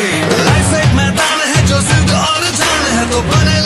life एक मैदान है जो सिर्फ़ और जान है तो बने